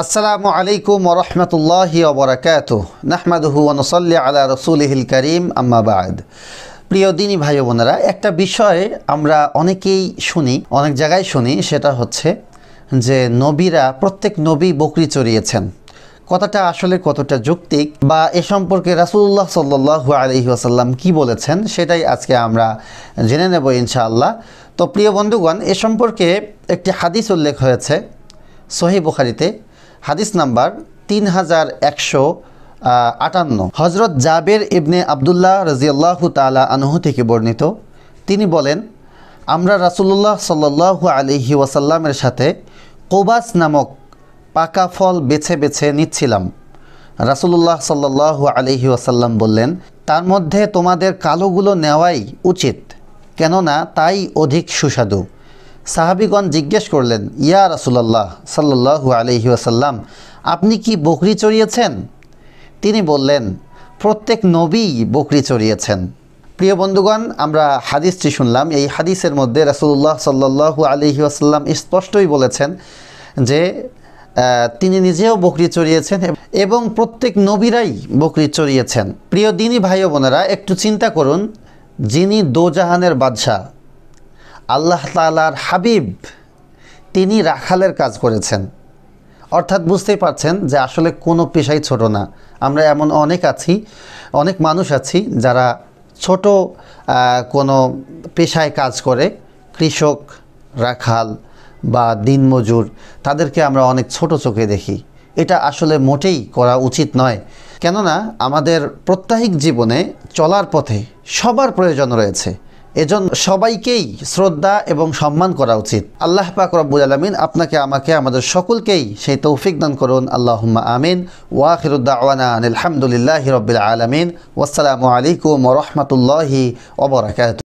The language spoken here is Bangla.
আসসালামু আলাইকুম ওরহমতুল্লাহি ওবরাকাত নাহমাদুহু ওনসল্লি আলা রসুলহিল করিম, আম্মা বাদ। প্রিয় দিনী ভাই বোনেরা, একটা বিষয় আমরা অনেকেই শুনি, অনেক জায়গায় শুনি, সেটা হচ্ছে যে নবীরা প্রত্যেক নবী বকরি চড়িয়েছেন। কথাটা আসলে কতটা যৌক্তিক বা এ সম্পর্কে রাসুল্লাহ সাল্লাহ আলহি আসাল্লাম কী বলেছেন, সেটাই আজকে আমরা জেনে নেব ইনশাআল্লাহ। তো প্রিয় বন্ধুগণ, এ সম্পর্কে একটি হাদিস উল্লেখ হয়েছে সহি বুখারিতে। হাদিস নাম্বার তিন হাজার একশো আটান্ন। হজরত জাবের ইবনে আবদুল্লাহ রাজিয়াল্লাহু তালা আনহু থেকে বর্ণিত, তিনি বলেন, আমরা রাসুল্লাহ সাল্লাহু আলহি ওয়াসাল্লামের সাথে কোবাস নামক পাকা ফল বেছে বেছে নিচ্ছিলাম। রাসুল্লাহ সাল্লাহু আলহি ওয়াসাল্লাম বললেন, তার মধ্যে তোমাদের কালোগুলো নেওয়াই উচিত, কেননা তাই অধিক সুস্বাদু। সাহাবিগণ জিজ্ঞেস করলেন, ইয়া রাসুলাল্লাহ সাল্লাহু আলহি আসাল্লাম আপনি কি বকরি চড়িয়েছেন? তিনি বললেন, প্রত্যেক নবী বকরি চড়িয়েছেন। প্রিয় বন্ধুগণ, আমরা হাদিসটি শুনলাম। এই হাদিসের মধ্যে রাসুল্লাহ সাল্লাহু আলহি আসাল্লাম স্পষ্টই বলেছেন যে তিনি নিজেও বকরি চড়িয়েছেন এবং প্রত্যেক নবীরাই বকরি চড়িয়েছেন। প্রিয় দিনী ভাই বোনেরা, একটু চিন্তা করুন, যিনি দোজাহানের বাদশাহ আল্লাহ তালার হাবিব, তিনি রাখালের কাজ করেছেন। অর্থাৎ বুঝতেই পারছেন যে আসলে কোনো পেশাই ছোট না। আমরা এমন অনেক আছি, অনেক মানুষ আছি যারা ছোট কোনো পেশায় কাজ করে। কৃষক, রাখাল বা দিনমজুর, তাদেরকে আমরা অনেক ছোট চোখে দেখি। এটা আসলে মোটেই করা উচিত নয়। কেননা আমাদের প্রত্যাহিক জীবনে চলার পথে সবার প্রয়োজন রয়েছে। এজন্য সবাইকেই শ্রদ্ধা এবং সম্মান করা উচিত। আল্লাহ পাক রব্বুল আলমিন আপনাকে, আমাকে, আমাদের সকলকেই সেই তৌফিক দান করুন। আল্লাহ আমিন। ওয়াহিরুদ্দাওয়ানা আলহামদুলিল্লাহ রবিল আলমিন। ওসালামু আলাইকুম ওরহমতুল্লাহি ওবরাকাত